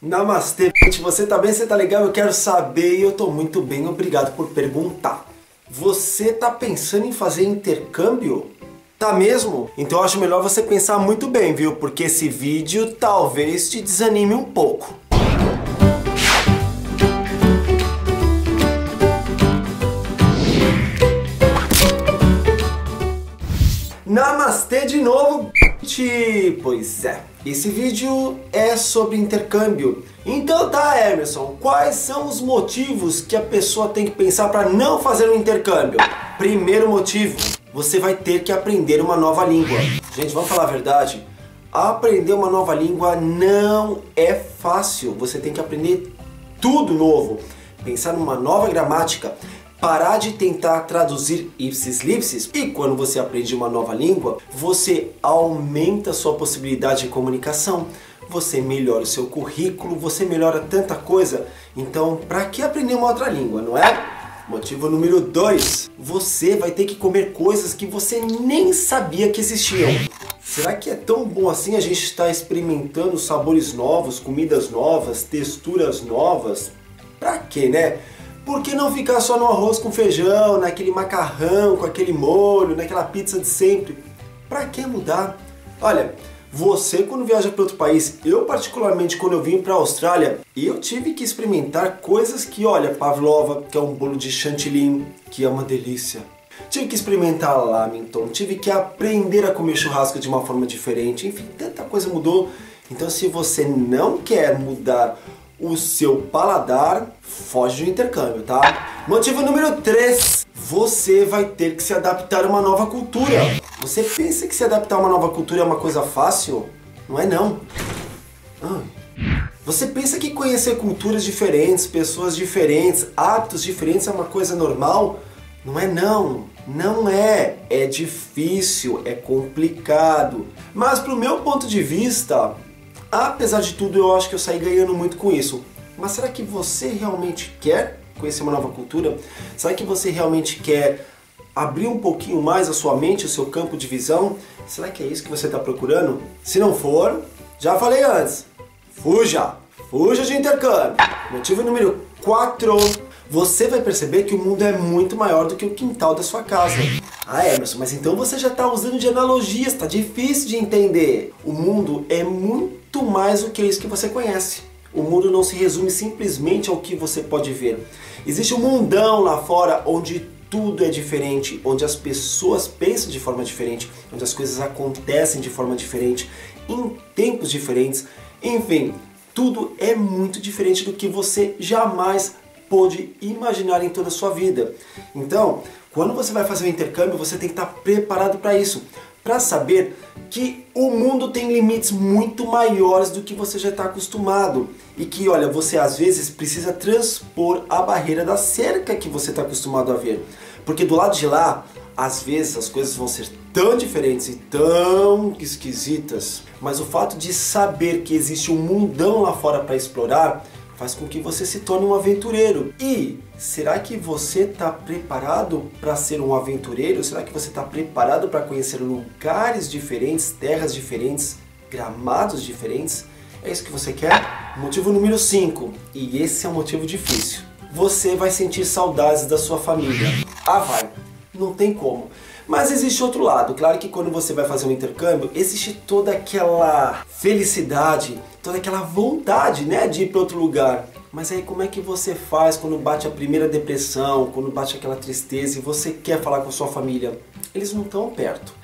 Namastê, gente. Você tá bem? Você tá legal? Eu quero saber e eu tô muito bem. Obrigado por perguntar. Você tá pensando em fazer intercâmbio? Tá mesmo? Então eu acho melhor você pensar muito bem, viu? Porque esse vídeo talvez te desanime um pouco. Namastê de novo, Pois é, esse vídeo é sobre intercâmbio. Então tá, Emerson, quais são os motivos que a pessoa tem que pensar para não fazer um intercâmbio? Primeiro motivo, você vai ter que aprender uma nova língua. Gente, vamos falar a verdade? Aprender uma nova língua não é fácil. Você tem que aprender tudo novo. Pensar numa nova gramática, parar de tentar traduzir ipsis lipsis e quando você aprende uma nova língua, você aumenta sua possibilidade de comunicação, você melhora o seu currículo, você melhora tanta coisa. Então, para que aprender uma outra língua, não é? Motivo número 2. Você vai ter que comer coisas que você nem sabia que existiam. Será que é tão bom assim a gente estar experimentando sabores novos, comidas novas, texturas novas? Pra quê, né? Por que não ficar só no arroz com feijão, naquele macarrão com aquele molho, naquela pizza de sempre? Para que mudar? Olha, você quando viaja para outro país, eu particularmente quando eu vim para a Austrália, eu tive que experimentar coisas que, olha, pavlova, que é um bolo de chantilly, que é uma delícia. Tive que experimentar lamington, tive que aprender a comer churrasco de uma forma diferente, enfim, tanta coisa mudou. Então se você não quer mudar o seu paladar, foge do intercâmbio, tá? Motivo número 3. Você vai ter que se adaptar a uma nova cultura. Você pensa que se adaptar a uma nova cultura é uma coisa fácil? Não é não. Ah. Você pensa que conhecer culturas diferentes, pessoas diferentes, hábitos diferentes é uma coisa normal? Não é não. Não é. É difícil, é complicado. Mas pro meu ponto de vista, Apesar de tudo, eu acho que eu saí ganhando muito com isso. Mas será que você realmente quer conhecer uma nova cultura? Será que você realmente quer abrir um pouquinho mais a sua mente, o seu campo de visão? Será que é isso que você está procurando? Se não for, já falei antes, fuja! Fuja de intercâmbio! Motivo número 4. Você vai perceber que o mundo é muito maior do que o quintal da sua casa. Ah, Emerson, mas então você já está usando de analogias, está difícil de entender. O mundo é muito muito mais do que isso que você conhece. O mundo não se resume simplesmente ao que você pode ver. Existe um mundão lá fora onde tudo é diferente, onde as pessoas pensam de forma diferente, onde as coisas acontecem de forma diferente, em tempos diferentes. Enfim, tudo é muito diferente do que você jamais pôde imaginar em toda a sua vida. Então, quando você vai fazer o intercâmbio, você tem que estar preparado para isso para saber que o mundo tem limites muito maiores do que você já está acostumado. E que, olha, você às vezes precisa transpor a barreira da cerca que você está acostumado a ver, porque do lado de lá, às vezes as coisas vão ser tão diferentes e tão esquisitas, mas o fato de saber que existe um mundão lá fora para explorar faz com que você se torne um aventureiro. E será que você está preparado para ser um aventureiro? Será que você está preparado para conhecer lugares diferentes, terras diferentes, gramados diferentes? É isso que você quer? Motivo número 5, e esse é um motivo difícil. Você vai sentir saudades da sua família. Ah, vai. Não tem como. Mas existe outro lado. Claro que quando você vai fazer um intercâmbio, existe toda aquela felicidade, toda aquela vontade, né, de ir para outro lugar. Mas aí como é que você faz quando bate a primeira depressão, quando bate aquela tristeza e você quer falar com sua família? Eles não estão perto.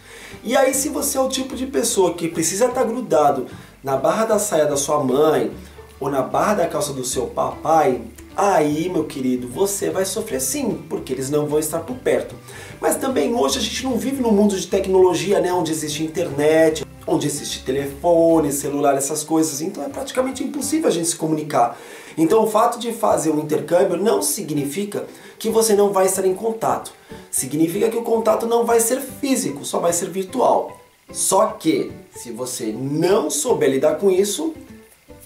E aí se você é o tipo de pessoa que precisa estar grudado na barra da saia da sua mãe ou na barra da calça do seu papai, aí, meu querido, você vai sofrer sim, porque eles não vão estar por perto. Mas também hoje a gente não vive num mundo de tecnologia, né, onde existe internet, onde existe telefone, celular, essas coisas, então é praticamente impossível a gente se comunicar. Então o fato de fazer um intercâmbio não significa que você não vai estar em contato. Significa que o contato não vai ser físico, só vai ser virtual. Só que se você não souber lidar com isso,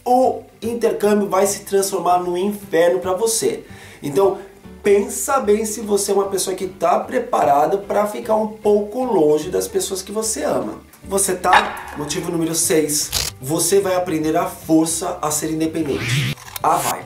o intercâmbio vai se transformar num inferno para você. Então, pensa bem se você é uma pessoa que está preparada para ficar um pouco longe das pessoas que você ama. Você tá? Motivo número 6. você vai aprender a força a ser independente. Ah, vai.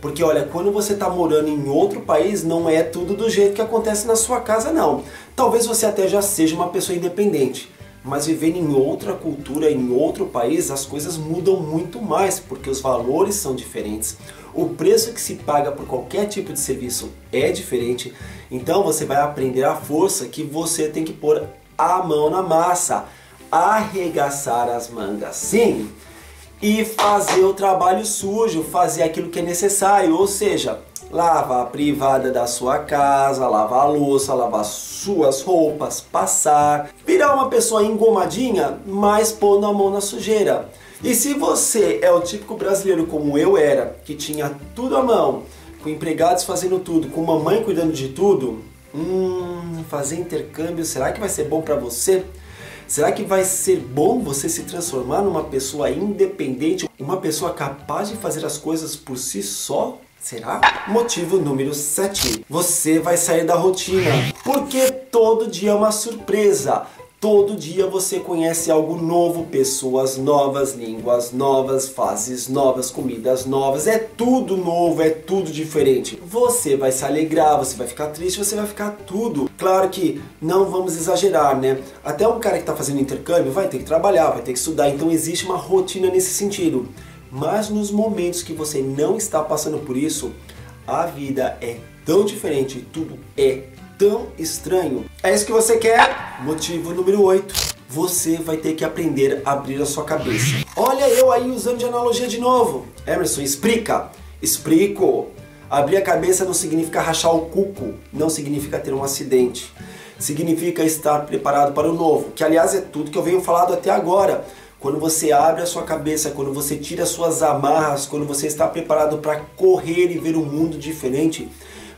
Porque olha, quando você está morando em outro país, não é tudo do jeito que acontece na sua casa, não. Talvez você até já seja uma pessoa independente, mas vivendo em outra cultura, em outro país, as coisas mudam muito mais, porque os valores são diferentes. O preço que se paga por qualquer tipo de serviço é diferente. Então você vai aprender a força que você tem que pôr a mão na massa, arregaçar as mangas. Sim, e fazer o trabalho sujo, fazer aquilo que é necessário, ou seja, lavar a privada da sua casa, lavar a louça, lavar suas roupas, passar, virar uma pessoa engomadinha, mas pondo a mão na sujeira. E se você é o típico brasileiro como eu era, que tinha tudo à mão, com empregados fazendo tudo, com mamãe cuidando de tudo, hum, fazer intercâmbio, será que vai ser bom para você? Será que vai ser bom você se transformar numa pessoa independente, uma pessoa capaz de fazer as coisas por si só? Será? Motivo número 7. Você vai sair da rotina. Porque todo dia é uma surpresa. Todo dia você conhece algo novo, pessoas novas, línguas novas, fases novas, comidas novas. É tudo novo, é tudo diferente. Você vai se alegrar, você vai ficar triste, você vai ficar tudo. Claro que não vamos exagerar, né? Até um cara que está fazendo intercâmbio vai ter que trabalhar, vai ter que estudar, então existe uma rotina nesse sentido. Mas nos momentos que você não está passando por isso, a vida é tão diferente, tudo é tão estranho. É isso que você quer? Motivo número 8. Você vai ter que aprender a abrir a sua cabeça. Olha eu aí usando de analogia de novo. Emerson, explica. Explico. Abrir a cabeça não significa rachar o cuco, não significa ter um acidente. Significa estar preparado para o novo, que aliás é tudo que eu venho falando até agora. Quando você abre a sua cabeça, quando você tira suas amarras, quando você está preparado para correr e ver um mundo diferente,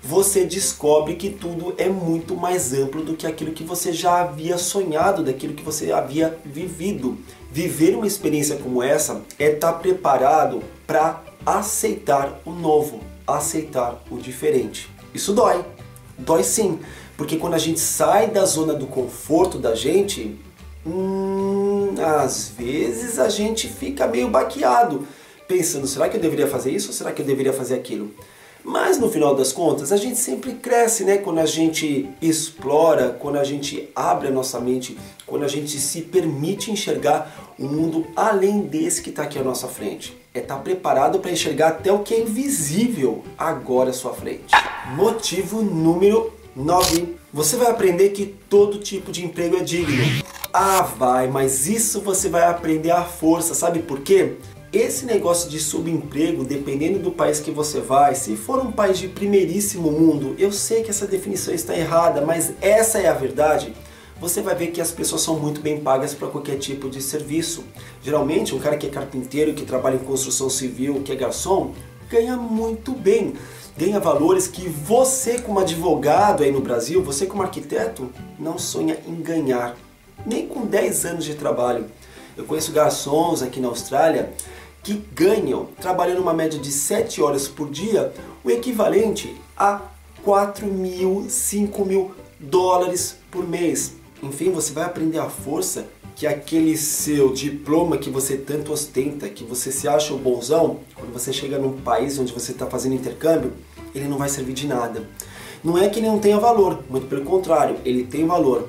você descobre que tudo é muito mais amplo do que aquilo que você já havia sonhado, daquilo que você havia vivido. Viver uma experiência como essa é estar tá preparado para aceitar o novo, aceitar o diferente. Isso dói, dói sim, porque quando a gente sai da zona do conforto da gente, hum, às vezes a gente fica meio baqueado, pensando: será que eu deveria fazer isso ou será que eu deveria fazer aquilo? Mas no final das contas, a gente sempre cresce, né? Quando a gente explora, quando a gente abre a nossa mente, quando a gente se permite enxergar o um mundo além desse que está aqui à nossa frente. É estar tá preparado para enxergar até o que é invisível agora à sua frente. Motivo número 9. Você vai aprender que todo tipo de emprego é digno. Ah, vai, mas isso você vai aprender à força, sabe por quê? Esse negócio de subemprego, dependendo do país que você vai, se for um país de primeiríssimo mundo, eu sei que essa definição está errada, mas essa é a verdade. Você vai ver que as pessoas são muito bem pagas para qualquer tipo de serviço. Geralmente, um cara que é carpinteiro, que trabalha em construção civil, que é garçom, ganha muito bem. Ganha valores que você, como advogado aí no Brasil, você, como arquiteto, não sonha em ganhar. Nem com 10 anos de trabalho. Eu conheço garçons aqui na Austrália que ganham, trabalhando uma média de 7 horas por dia, o equivalente a 4 mil, 5 mil dólares por mês. Enfim, você vai aprender a força que aquele seu diploma que você tanto ostenta, que você se acha o bonzão, quando você chega num país onde você está fazendo intercâmbio, ele não vai servir de nada. Não é que ele não tenha valor, muito pelo contrário, ele tem valor.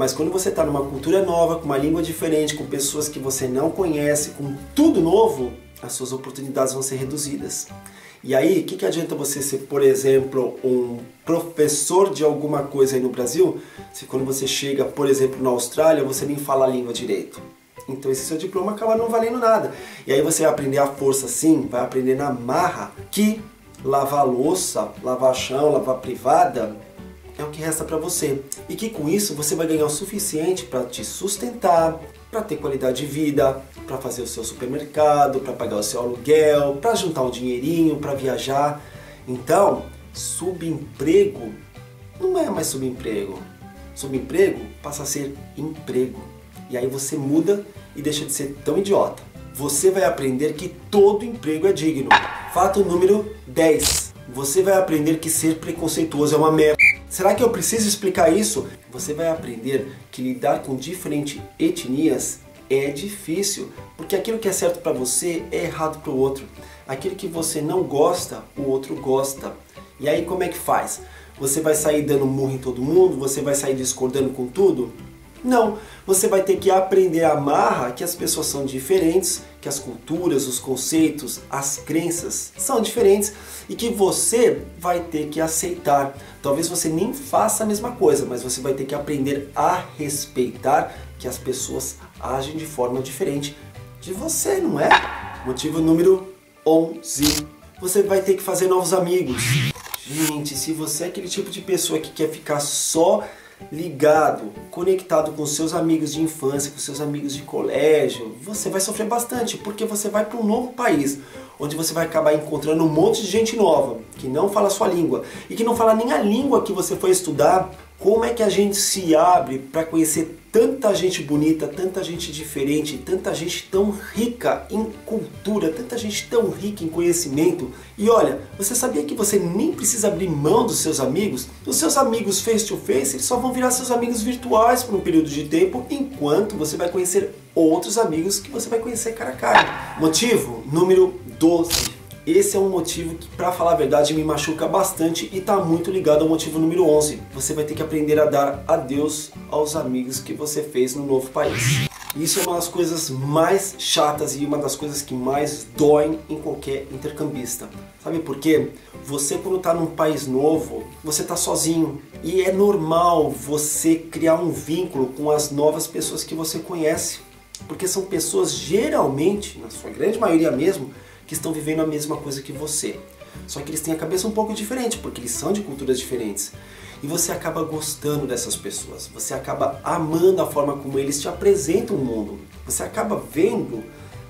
Mas quando você está numa cultura nova, com uma língua diferente, com pessoas que você não conhece, com tudo novo, as suas oportunidades vão ser reduzidas. E aí, o que, que adianta você ser, por exemplo, um professor de alguma coisa aí no Brasil, se quando você chega, por exemplo, na Austrália, você nem fala a língua direito? Então esse seu diploma acaba não valendo nada. E aí você vai aprender a força sim, vai aprender na marra que lavar louça, lavar chão, lavar privada, é o que resta para você. E que com isso você vai ganhar o suficiente para te sustentar, para ter qualidade de vida, para fazer o seu supermercado, para pagar o seu aluguel, para juntar um dinheirinho, para viajar. Então, subemprego não é mais subemprego. Subemprego passa a ser emprego. E aí você muda e deixa de ser tão idiota. Você vai aprender que todo emprego é digno. Fato número 10. Você vai aprender que ser preconceituoso é uma merda. Será que eu preciso explicar isso? Você vai aprender que lidar com diferentes etnias É difícil, porque aquilo que é certo para você é errado para o outro. Aquilo que você não gosta, o outro gosta. E aí como é que faz? Você vai sair dando murro em todo mundo? Você vai sair discordando com tudo? Não, você vai ter que aprender a amarra que as pessoas são diferentes, que as culturas, os conceitos, as crenças são diferentes e que você vai ter que aceitar. Talvez você nem faça a mesma coisa, mas você vai ter que aprender a respeitar que as pessoas agem de forma diferente de você, não é? Motivo número 11. Você vai ter que fazer novos amigos. Gente, se você é aquele tipo de pessoa que quer ficar só ligado, conectado com seus amigos de infância, com seus amigos de colégio, você vai sofrer bastante, porque você vai para um novo país, onde você vai acabar encontrando um monte de gente nova, que não fala a sua língua, e que não fala nem a língua que você foi estudar, como é que a gente se abre para conhecer tanta gente bonita, tanta gente diferente, tanta gente tão rica em cultura, tanta gente tão rica em conhecimento. E olha, você sabia que você nem precisa abrir mão dos seus amigos? Os seus amigos face to face, eles só vão virar seus amigos virtuais por um período de tempo, enquanto você vai conhecer outros amigos que você vai conhecer cara a cara. Motivo número 12 esse é um motivo que, para falar a verdade, me machuca bastante e está muito ligado ao motivo número 11. Você vai ter que aprender a dar adeus aos amigos que você fez no novo país. Isso é uma das coisas mais chatas e uma das coisas que mais doem em qualquer intercambista. Sabe por quê? Você quando está num país novo, você está sozinho. E é normal você criar um vínculo com as novas pessoas que você conhece. Porque são pessoas geralmente, na sua grande maioria mesmo, que estão vivendo a mesma coisa que você. Só que eles têm a cabeça um pouco diferente, porque eles são de culturas diferentes. E você acaba gostando dessas pessoas, você acaba amando a forma como eles te apresentam o mundo. Você acaba vendo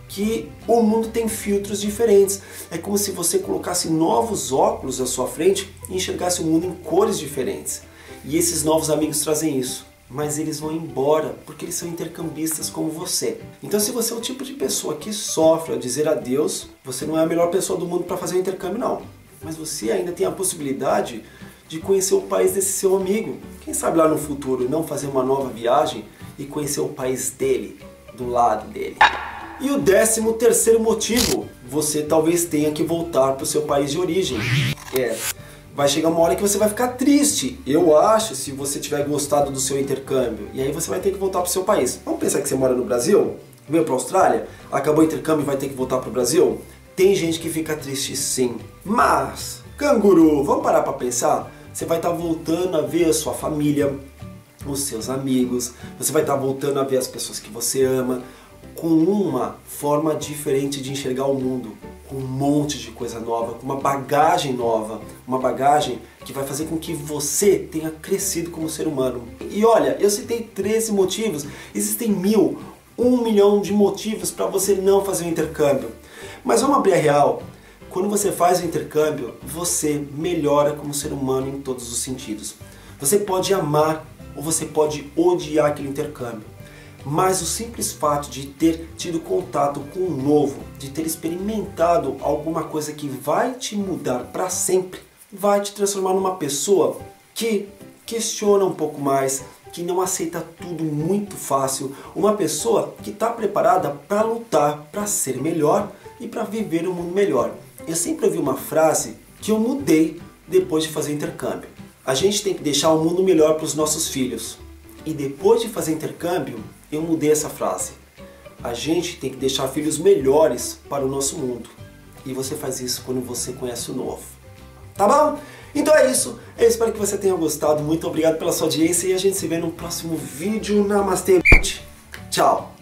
que o mundo tem filtros diferentes. É como se você colocasse novos óculos à sua frente e enxergasse o mundo em cores diferentes. E esses novos amigos trazem isso mas eles vão embora porque eles são intercambistas como você. Então, se você é o tipo de pessoa que sofre ao dizer adeus, você não é a melhor pessoa do mundo para fazer o intercâmbio, não. Mas você ainda tem a possibilidade de conhecer o país desse seu amigo. Quem sabe lá no futuro não fazer uma nova viagem e conhecer o país dele, do lado dele. E o décimo terceiro motivo, você talvez tenha que voltar para o seu país de origem. É, vai chegar uma hora que você vai ficar triste, eu acho, se você tiver gostado do seu intercâmbio. E aí você vai ter que voltar para o seu país. Vamos pensar que você mora no Brasil, veio para a Austrália, acabou o intercâmbio e vai ter que voltar para o Brasil? Tem gente que fica triste sim. Mas, canguru, vamos parar para pensar? Você vai estar tá voltando a ver a sua família, os seus amigos, você vai estar tá voltando a ver as pessoas que você ama, com uma forma diferente de enxergar o mundo um monte de coisa nova, com uma bagagem nova, uma bagagem que vai fazer com que você tenha crescido como ser humano. E olha, eu citei 13 motivos, existem mil, um milhão de motivos para você não fazer o intercâmbio. Mas vamos abrir a real. Quando você faz o intercâmbio, você melhora como ser humano em todos os sentidos. Você pode amar ou você pode odiar aquele intercâmbio mas o simples fato de ter tido contato com o novo, de ter experimentado alguma coisa que vai te mudar para sempre, vai te transformar numa pessoa que questiona um pouco mais, que não aceita tudo muito fácil, uma pessoa que está preparada para lutar, para ser melhor e para viver um mundo melhor. Eu sempre ouvi uma frase que eu mudei depois de fazer intercâmbio. A gente tem que deixar o um mundo melhor para os nossos filhos. E depois de fazer intercâmbio, eu mudei essa frase. A gente tem que deixar filhos melhores para o nosso mundo. E você faz isso quando você conhece o novo. Tá bom? Então é isso. Eu espero que você tenha gostado. Muito obrigado pela sua audiência e a gente se vê no próximo vídeo. Namastê. Tchau.